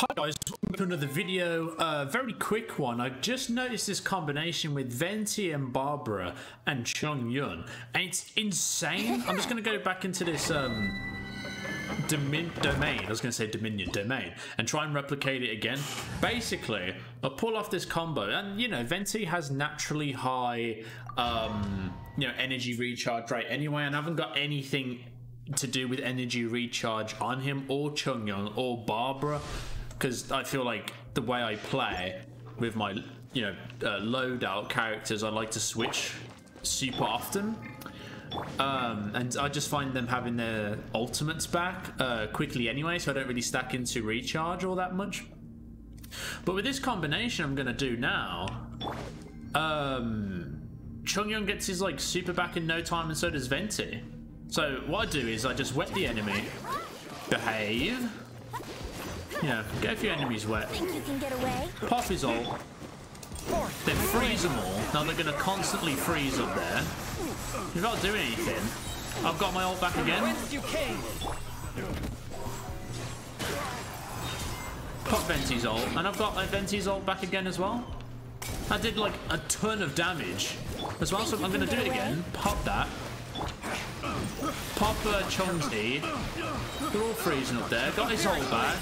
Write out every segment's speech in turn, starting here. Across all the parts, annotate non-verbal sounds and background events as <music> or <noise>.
Hi guys, welcome to another video. Uh, very quick one. I just noticed this combination with Venti and Barbara and Chongyun, and it's insane. I'm just gonna go back into this um, domin domain. I was gonna say Dominion domain and try and replicate it again. Basically, I pull off this combo, and you know, Venti has naturally high, um, you know, energy recharge rate anyway, and I haven't got anything to do with energy recharge on him or Chongyun or Barbara because I feel like the way I play with my you know uh, loadout characters, I like to switch super often. Um, and I just find them having their ultimates back uh, quickly anyway, so I don't really stack into recharge all that much. But with this combination I'm gonna do now, um, Chongyun gets his like super back in no time, and so does Venti. So what I do is I just wet the enemy, behave, you know, get a few enemies wet. Think you can get away? Pop his ult. Then freeze them all. Now they're going to constantly freeze up there. You're not doing anything. I've got my ult back again. Pop Venti's ult. And I've got my Venti's ult back again as well. I did like a ton of damage as well, so I'm going to do it again. Pop that. Pop Chung's E. They're all freezing up there. Got his ult back.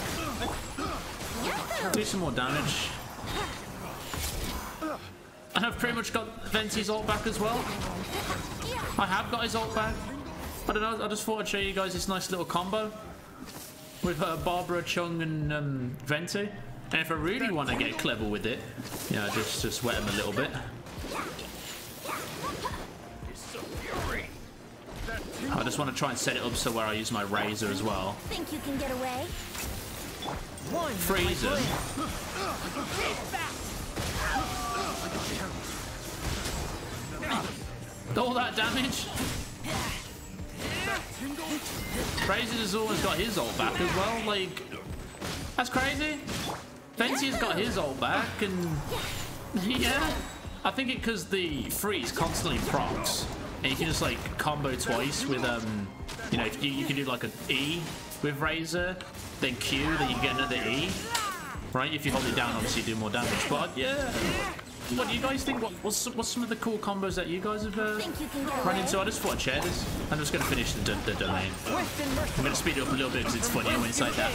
Do some more damage. And I've pretty much got Venti's ult back as well. I have got his ult back. I don't know, I just thought I'd show you guys this nice little combo with uh, Barbara, Chung, and um, Venti. And if I really want to get clever with it, know, just, just wet them a little bit. Just want to try and set it up so where I use my razor as well. Think you can get away? Freeze them. All that damage. Razor has always got his ult back as well. Like, that's crazy. Venti's got his ult back, and <laughs> yeah, I think it because the freeze constantly procs, and you can just like combo twice with um, you know, you, you can do like an E with Razor, then Q, then you get another E. Right, if you hold it down, obviously you do more damage. But yeah, what do you guys think? What, what's what's some of the cool combos that you guys have uh, run into? I just thought I'd share this. I'm just going to finish the, the domain. I'm going to speed it up a little bit because it's when it's like that.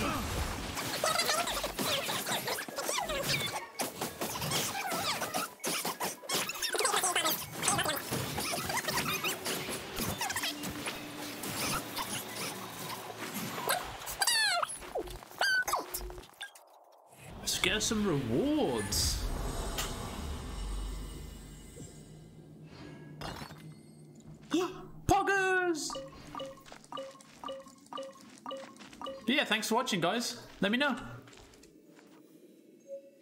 Let's get some rewards. <gasps> Poggers! Yeah, thanks for watching, guys. Let me know.